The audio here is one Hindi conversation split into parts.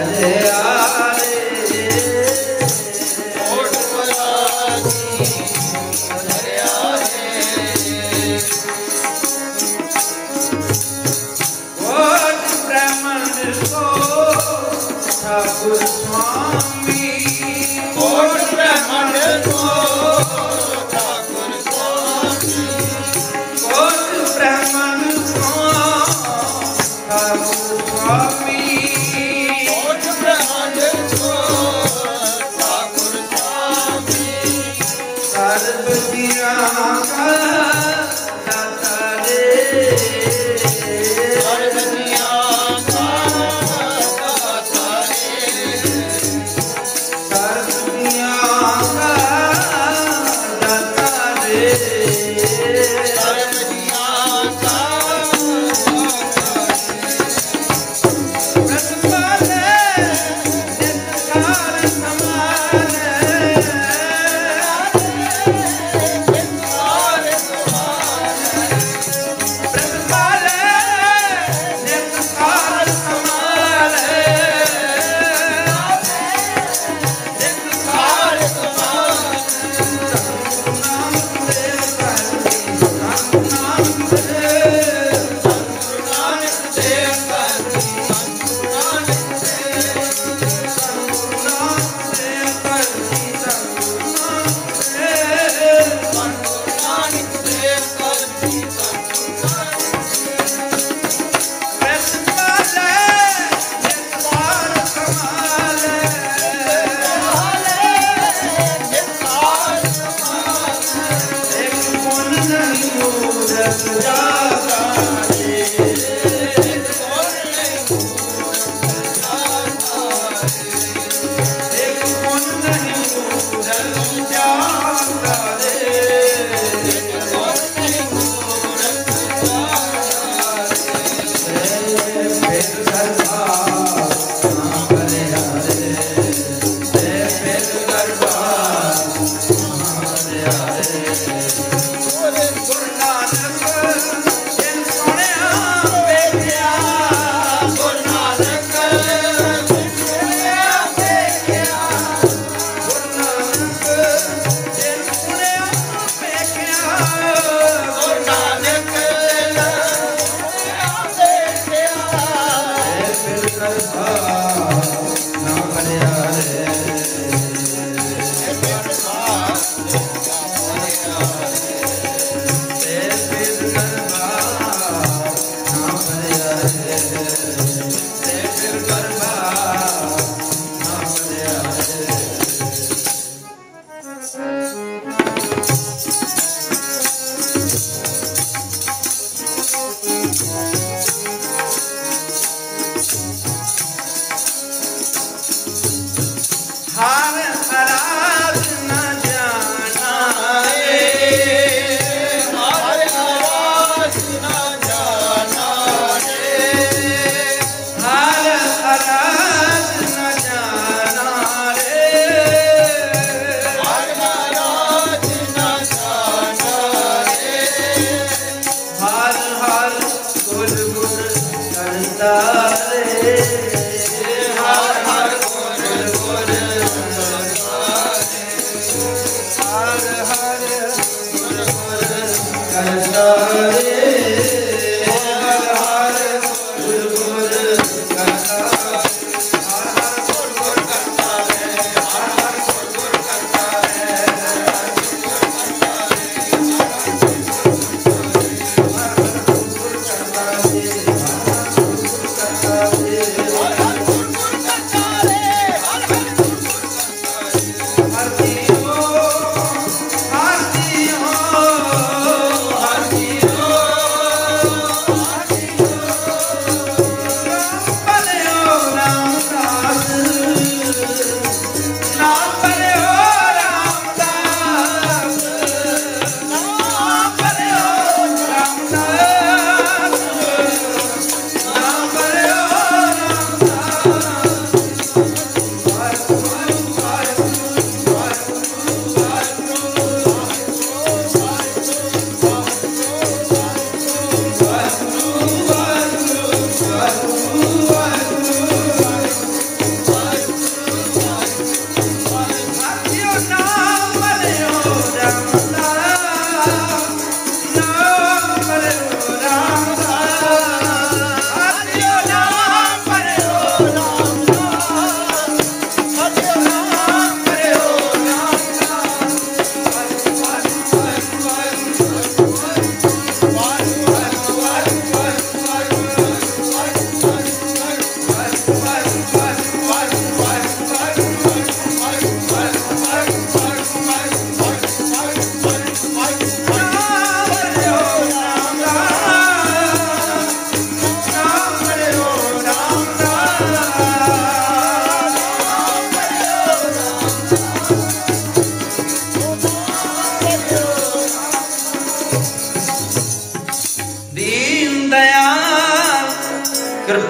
Hare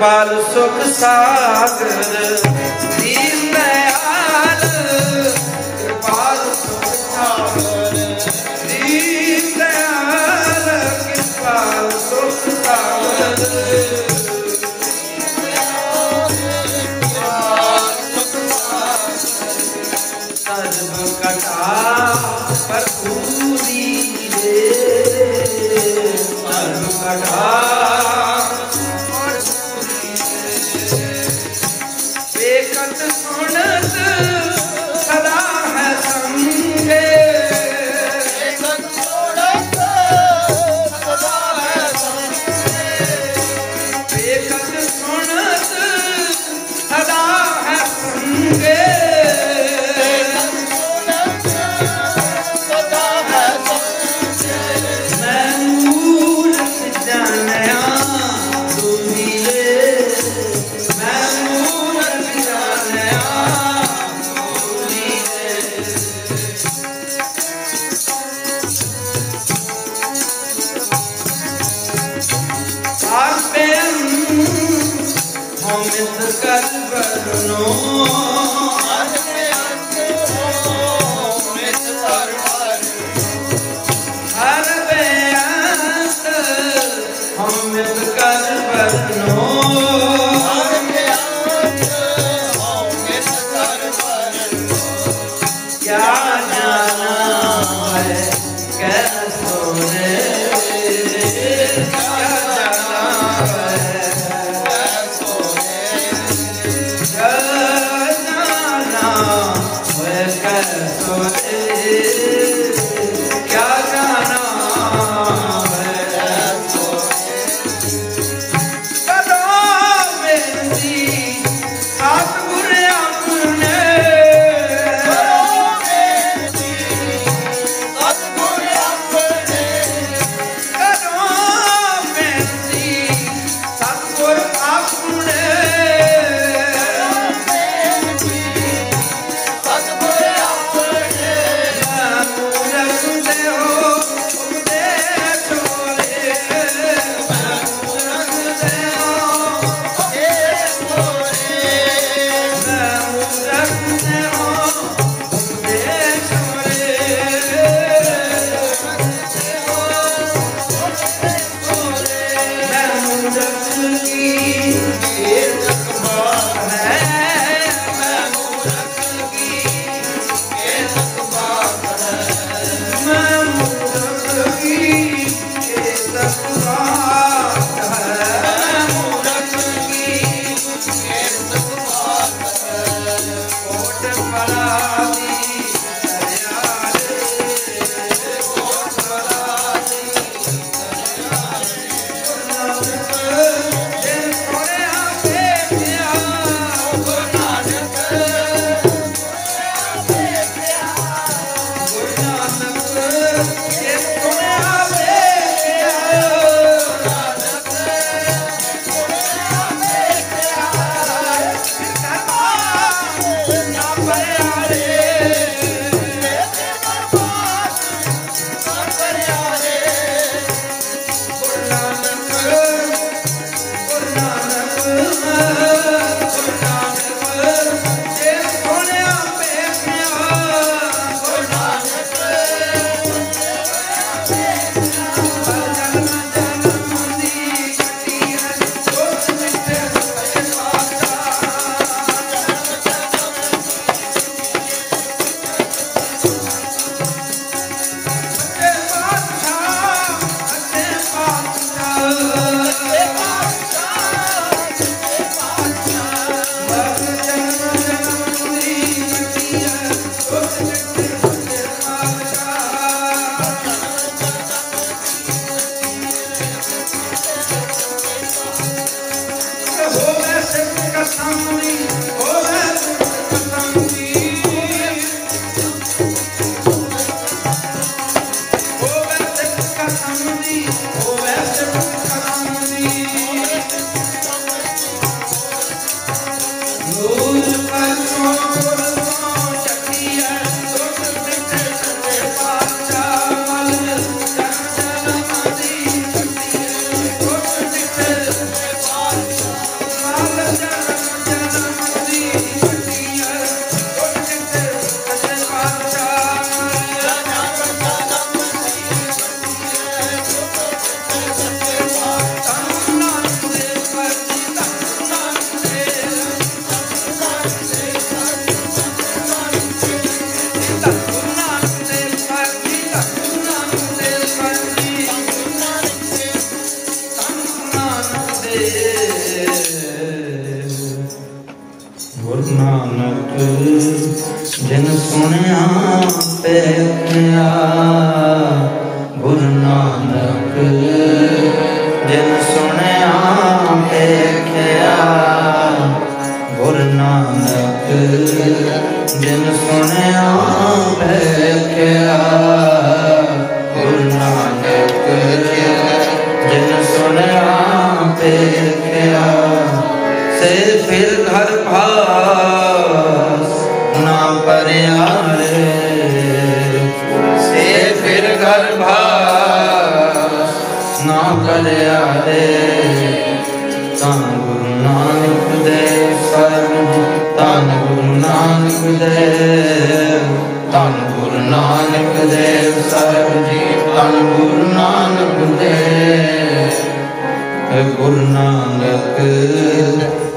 ਕਿਰਪਾਲ ਸੁਖ ਸਾਗਰ ਦੀ Amen. ਗੁਰੂ ਨਾਨਕ ਜਿਨ ਸੁਣਿਆ ਪੇਖਿਆ ਗੁਰੂ ਨਾਨਕ ਜਿਨ ਸੁਣਿਆ ਪੇਖਿਆ ਗੁਰੂ ਨਾਨਕ ਜਿਨ ਸੁਣਿਆ ਪੈ ਗੁਰੂ फिर घर पास ना पर से फिर घर पास ना कर रे तन गुरु नानक देव तन गुरु नानक देव तन गुरु नानक देव सर जी तन गुरु नानक दे। गुरु नानक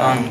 Um,